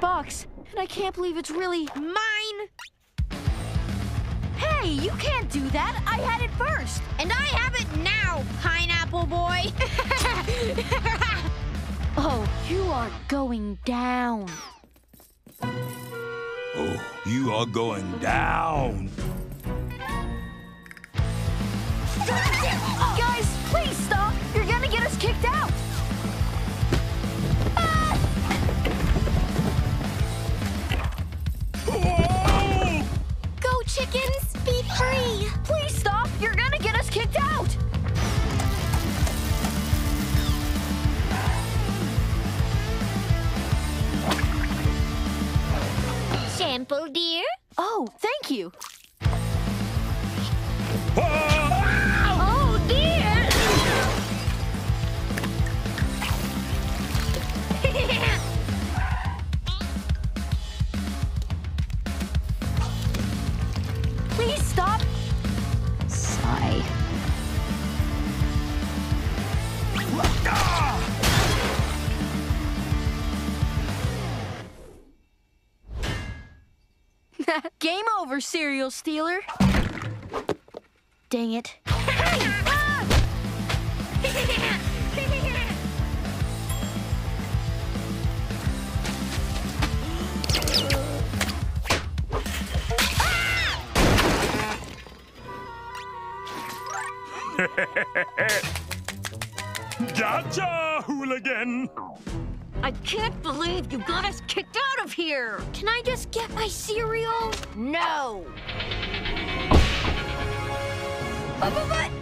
box, and I can't believe it's really... Mine! Hey, you can't do that. I had it first. And I have it now, pineapple boy! Oh, you are going down. Oh, you are going down. Please stop. You're gonna get us kicked out. Sample, dear? Oh, thank you. Game over, cereal stealer. Dang it. Gotcha, hooligan! I can't believe you got us kicked out of here! Can I just get my cereal? No! But, but, but my zombie bread!